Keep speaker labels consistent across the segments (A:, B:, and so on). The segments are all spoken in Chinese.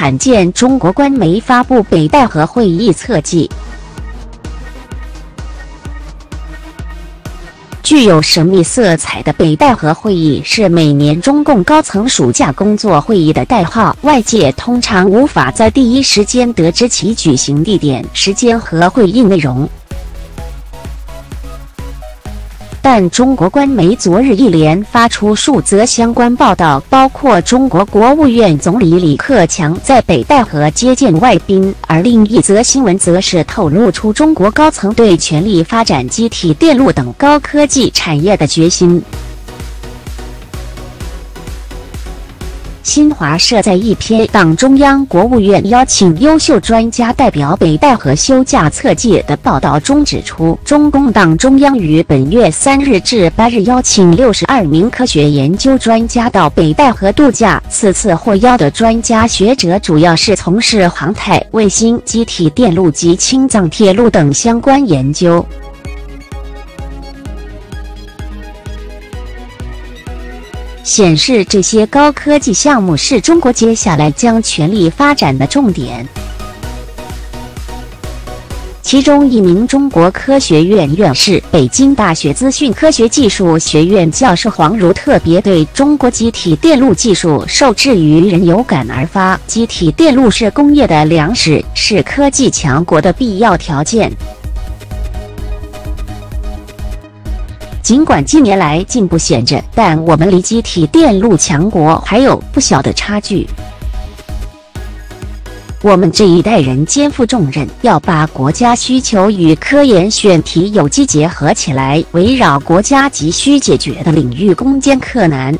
A: 罕见中国官媒发布北戴河会议侧记。具有神秘色彩的北戴河会议是每年中共高层暑假工作会议的代号，外界通常无法在第一时间得知其举行地点、时间和会议内容。但中国官媒昨日一连发出数则相关报道，包括中国国务院总理李克强在北戴河接见外宾，而另一则新闻则是透露出中国高层对全力发展机体电路等高科技产业的决心。新华社在一篇党中央、国务院邀请优秀专家代表北戴河休假测记的报道中指出，中共党中央于本月三日至八日邀请六十二名科学研究专家到北戴河度假。此次获邀的专家学者主要是从事航太、卫星、机体电路及青藏铁路等相关研究。显示这些高科技项目是中国接下来将全力发展的重点。其中一名中国科学院院士、北京大学资讯科学技术学院教授黄如特别对中国机体电路技术受制于人有感而发：机体电路是工业的粮食，是科技强国的必要条件。尽管近年来进步显著，但我们离机体电路强国还有不小的差距。我们这一代人肩负重任，要把国家需求与科研选题有机结合起来，围绕国家急需解决的领域攻坚克难。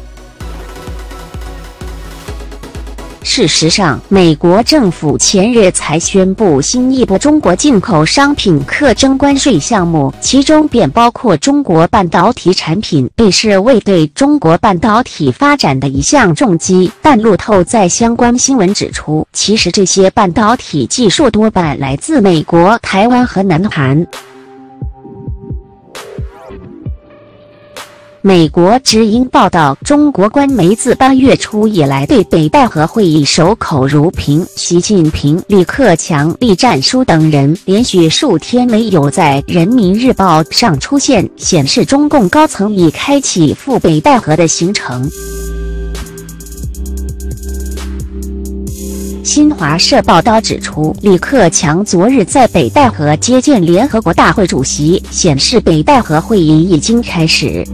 A: 事实上，美国政府前日才宣布新一波中国进口商品课征关税项目，其中便包括中国半导体产品，被视为对中国半导体发展的一项重击。但路透在相关新闻指出，其实这些半导体技术多半来自美国、台湾和南韩。美国之音报道，中国官媒自八月初以来对北戴河会议守口如瓶。习近平、李克强、栗战书等人连续数天没有在《人民日报》上出现，显示中共高层已开启赴北戴河的行程。新华社报道指出，李克强昨日在北戴河接见联合国大会主席，显示北戴河会议已经开始。